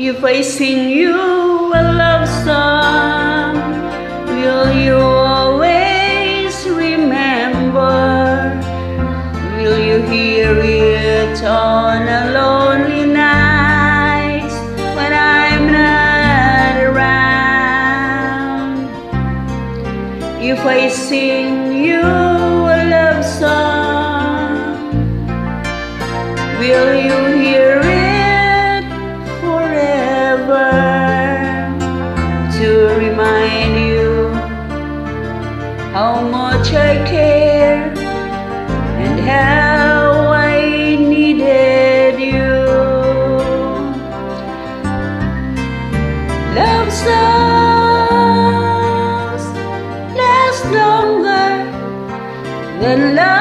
If I sing you a love song, will you always remember? Will you hear it on a lonely night when I'm not around? If I sing you a love song, will you hear it much I care and how I needed you? Love songs last longer than lovers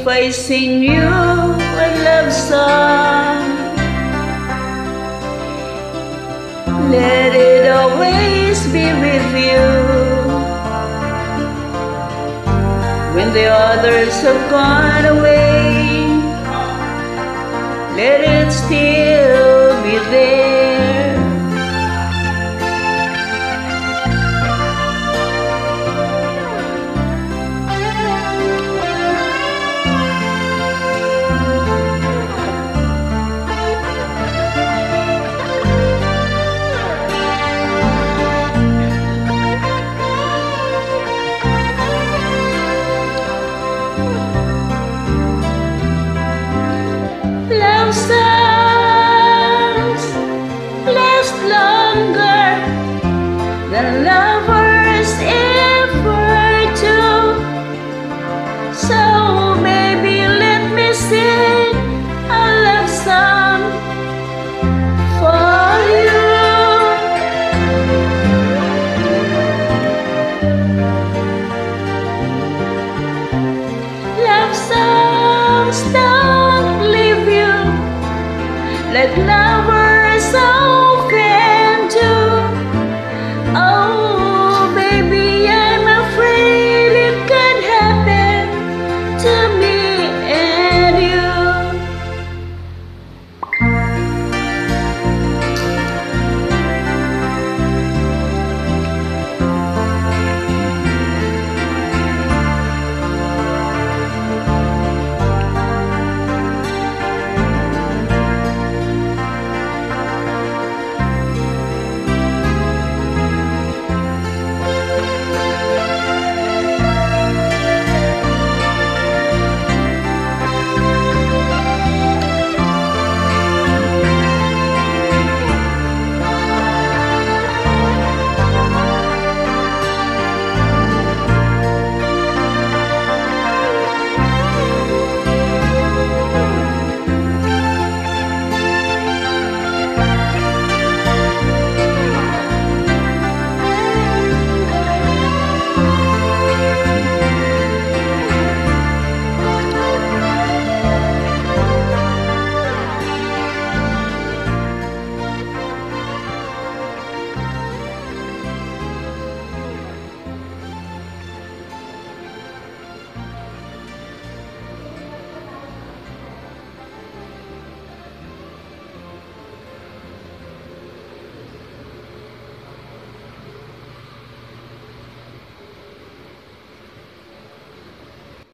If I sing you a love song, let it always be with you. When the others have gone away, never sound